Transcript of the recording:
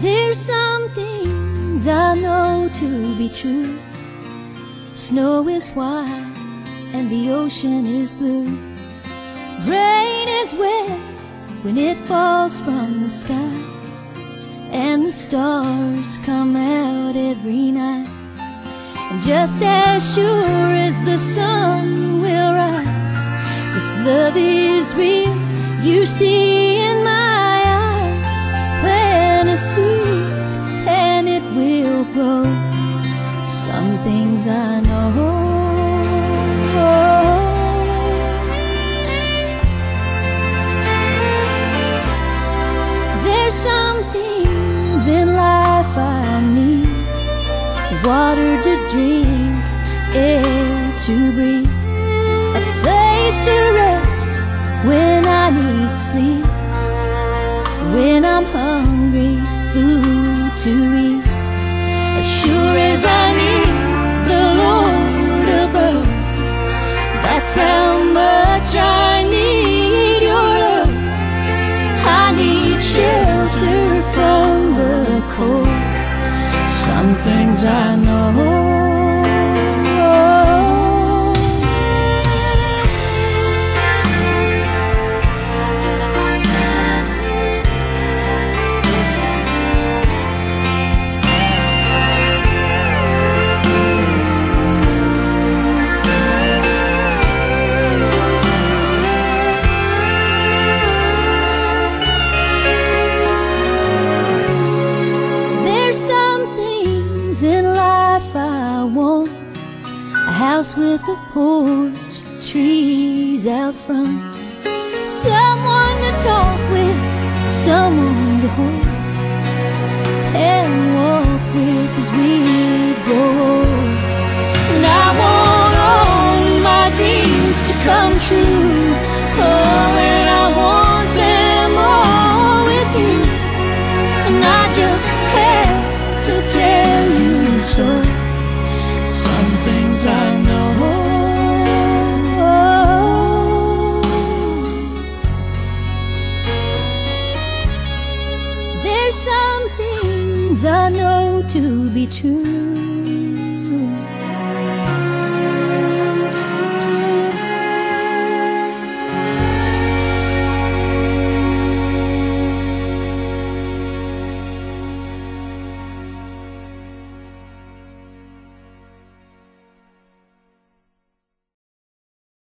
things I know to be true. Snow is white and the ocean is blue. Rain is wet when it falls from the sky. And the stars come out every night. And just as sure as the sun will rise, this love is real. You see things I know. There's some things in life I need water to drink, air to breathe, a place to rest when I need sleep, when I'm hungry, food to eat. As sure how much I need your love. I need shelter from the cold. Some things I know. House with a porch, trees out front. Someone to talk with, someone to hold. And walk with as we grow And I want all my dreams to come true things I know to be true.